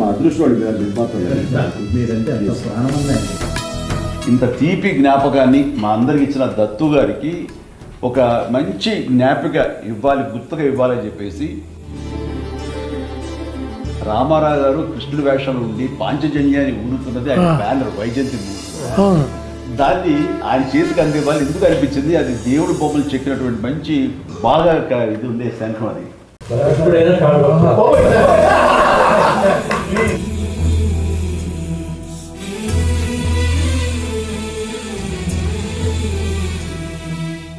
మా అదృష్టవాడి గారు మీరంటే అంత ఇంత తీపి జ్ఞాపకాన్ని మా అందరికి ఇచ్చిన దత్తు గారికి ఒక మంచి జ్ఞాపిక ఇవ్వాలి గుర్తుగా ఇవ్వాలని చెప్పేసి రామారావు గారు కృష్ణుడి వేషంలో ఉండి పాంచజన్యాన్ని ఊరుతున్నది ఆయన బ్యానర్ వైజంతి దాన్ని ఆయన చేతికి అందివ్వాలి ఎందుకు అనిపించింది? అది దేవుడు బొమ్మలు చెక్కినటువంటి మంచి బాగా ఇది ఉండే శంఖం అది.